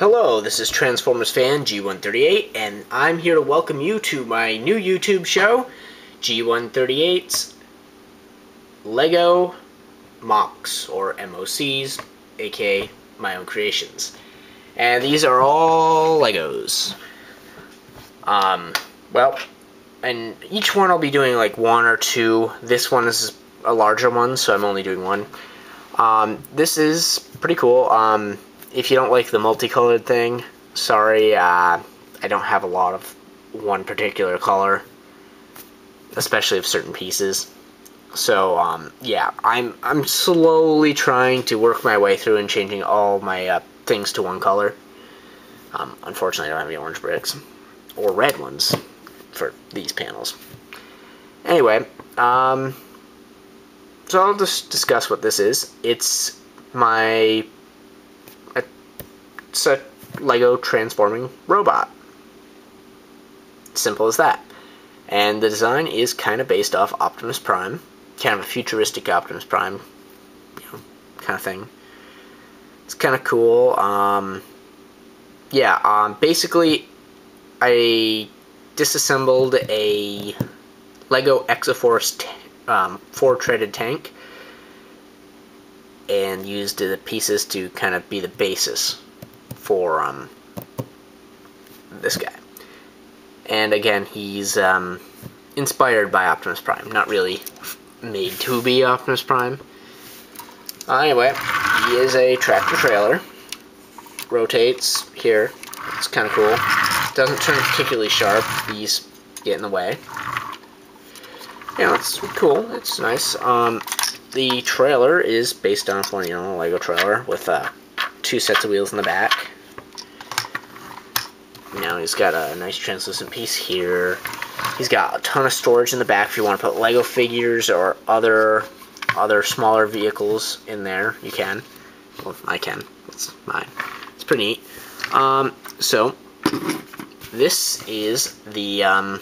Hello, this is Transformers fan G138, and I'm here to welcome you to my new YouTube show, G138's Lego MOCs, or MOCs, aka my own creations. And these are all Legos. Um, well, and each one I'll be doing like one or two. This one is a larger one, so I'm only doing one. Um, this is pretty cool. Um, if you don't like the multicolored thing, sorry, uh, I don't have a lot of one particular color, especially of certain pieces. So um, yeah, I'm I'm slowly trying to work my way through and changing all my uh, things to one color. Um, unfortunately, I don't have any orange bricks or red ones for these panels. Anyway, um, so I'll just discuss what this is. It's my it's a Lego transforming robot. Simple as that. And the design is kind of based off Optimus Prime, kind of a futuristic Optimus Prime, you know, kind of thing. It's kind of cool. Um, yeah, um, basically, I disassembled a Lego Exoforce um, four-treaded tank and used the pieces to kind of be the basis for um, this guy. And again, he's um, inspired by Optimus Prime, not really made to be Optimus Prime. Anyway, he is a tractor trailer. Rotates here. It's kind of cool. Doesn't turn particularly sharp. These get in the way. Yeah, it's cool. It's nice. Um, the trailer is based on one, you know, Lego trailer with uh, two sets of wheels in the back. Now he's got a nice translucent piece here. He's got a ton of storage in the back if you want to put Lego figures or other other smaller vehicles in there. You can. Well, I can. It's mine. It's pretty neat. Um, so this is the um,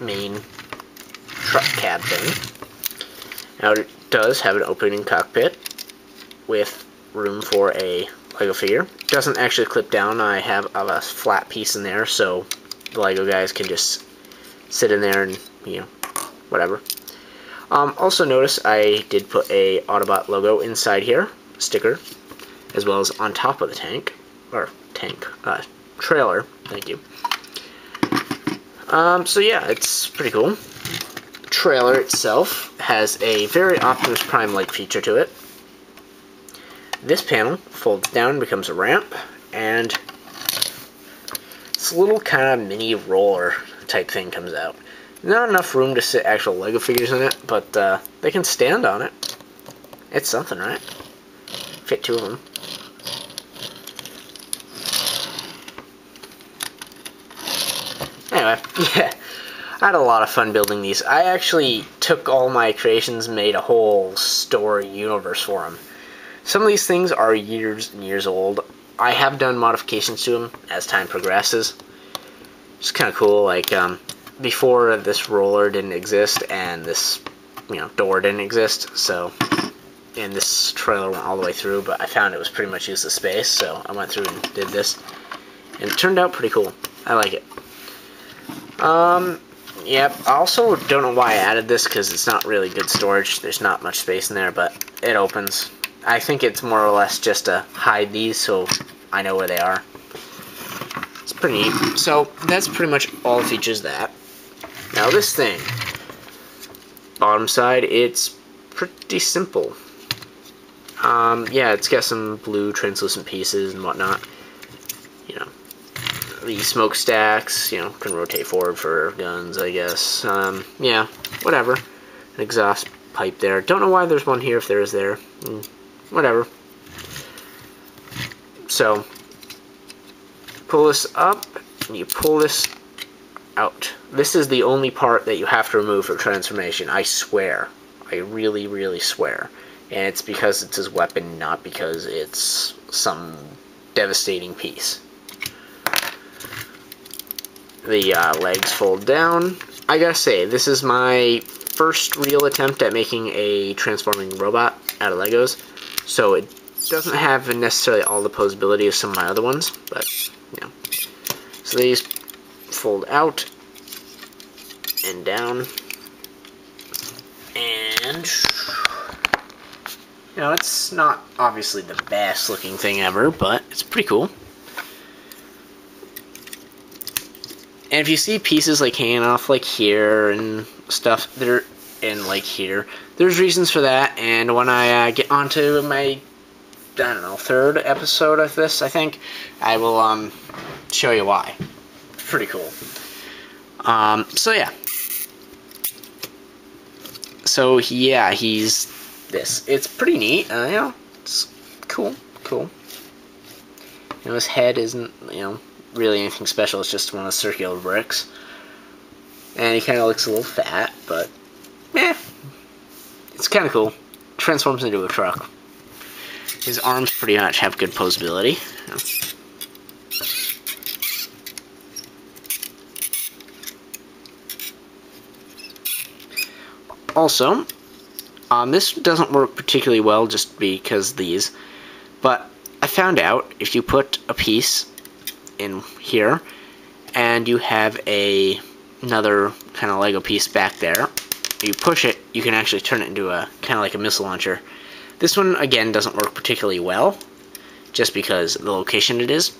main truck cab thing. Now it does have an opening cockpit with room for a Lego figure. Doesn't actually clip down. I have a flat piece in there, so the Lego guys can just sit in there and, you know, whatever. Um, also notice I did put a Autobot logo inside here, sticker, as well as on top of the tank, or tank, uh, trailer, thank you. Um, so yeah, it's pretty cool. Trailer itself has a very Optimus Prime-like feature to it. This panel folds down becomes a ramp, and this little kind of mini roller type thing comes out. Not enough room to sit actual Lego figures in it, but uh, they can stand on it. It's something, right? Fit two of them. Anyway, yeah. I had a lot of fun building these. I actually took all my creations, made a whole story universe for them. Some of these things are years and years old. I have done modifications to them as time progresses. It's kind of cool, like, um, before this roller didn't exist and this, you know, door didn't exist, so, and this trailer went all the way through, but I found it was pretty much useless space, so I went through and did this, and it turned out pretty cool. I like it. Um, yep, I also don't know why I added this, because it's not really good storage. There's not much space in there, but it opens. I think it's more or less just to hide these so I know where they are. It's pretty neat. So that's pretty much all features that. Now this thing, bottom side, it's pretty simple. Um, yeah, it's got some blue translucent pieces and whatnot. You know, the smokestacks, you know, can rotate forward for guns, I guess. Um, yeah, whatever. An exhaust pipe there. Don't know why there's one here if there is there. Mm whatever. So, pull this up, and you pull this out. This is the only part that you have to remove for transformation, I swear. I really, really swear. And it's because it's his weapon, not because it's some devastating piece. The uh, legs fold down. I gotta say, this is my first real attempt at making a transforming robot out of Legos. So it doesn't have necessarily all the posability of some of my other ones, but, know. So these fold out and down. And, you know, it's not obviously the best looking thing ever, but it's pretty cool. And if you see pieces like hanging off like here and stuff, they're in like here. There's reasons for that, and when I uh, get onto my, I don't know, third episode of this, I think, I will um, show you why. Pretty cool. Um, so yeah. So yeah, he's this. It's pretty neat. Uh, you know, it's cool, cool. You know, his head isn't, you know, really anything special. It's just one of the circular bricks. And he kind of looks a little fat, but, yeah. It's kind of cool. Transforms into a truck. His arms pretty much have good posability. Also, um, this doesn't work particularly well just because these, but I found out if you put a piece in here, and you have a another kind of Lego piece back there. You push it, you can actually turn it into a kind of like a missile launcher. This one again doesn't work particularly well, just because the location it is.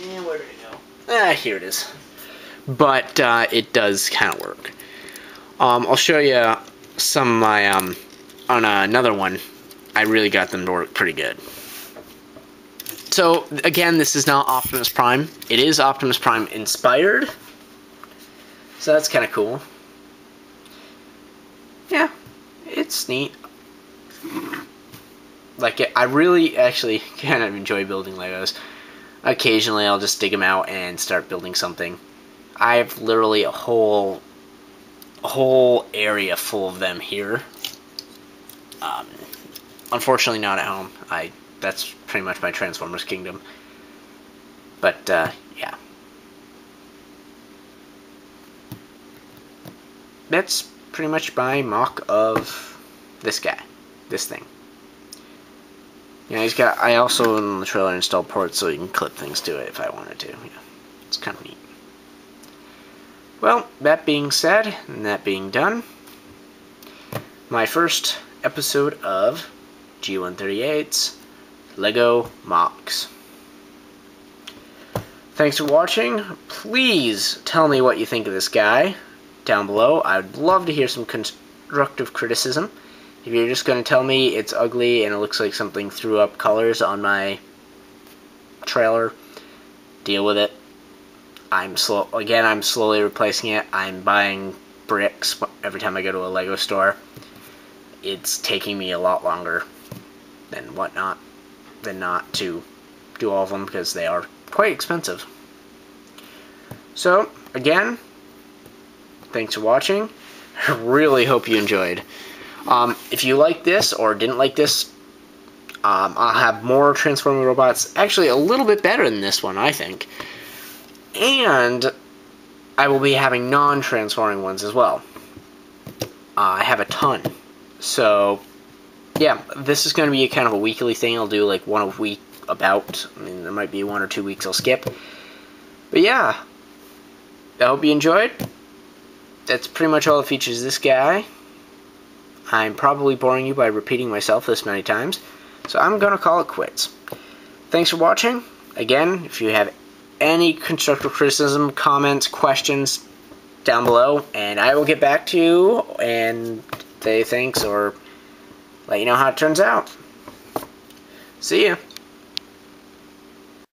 Yeah, where did it go? Ah, here it is. But uh, it does kind of work. Um, I'll show you some of my um, on another one. I really got them to work pretty good. So, again, this is not Optimus Prime. It is Optimus Prime inspired. So that's kind of cool. Yeah, it's neat. Like, I really actually kind of enjoy building Legos. Occasionally, I'll just dig them out and start building something. I have literally a whole, whole area full of them here. Um, unfortunately, not at home. I that's pretty much my Transformers kingdom. But, uh, yeah. That's pretty much my MOC of this guy. This thing. Yeah, he's got, I also in the trailer installed ports so you can clip things to it if I wanted to. Yeah, it's kind of neat. Well, that being said, and that being done, my first episode of G138's Lego MOCs. Thanks for watching. Please tell me what you think of this guy down below. I'd love to hear some constructive criticism. If you're just going to tell me it's ugly and it looks like something threw up colors on my trailer, deal with it. I'm slow again I'm slowly replacing it. I'm buying bricks every time I go to a Lego store. It's taking me a lot longer than whatnot than not to do all of them because they are quite expensive. So, again, thanks for watching. I really hope you enjoyed. Um, if you like this or didn't like this, um, I'll have more Transforming Robots. Actually, a little bit better than this one, I think. And I will be having non-transforming ones as well. Uh, I have a ton. So, yeah, this is going to be a kind of a weekly thing. I'll do like one a week about. I mean, there might be one or two weeks I'll skip. But yeah, I hope you enjoyed. That's pretty much all the features this guy. I'm probably boring you by repeating myself this many times, so I'm going to call it quits. Thanks for watching. Again, if you have any constructive criticism, comments, questions, down below, and I will get back to you and say thanks or let you know how it turns out. See ya.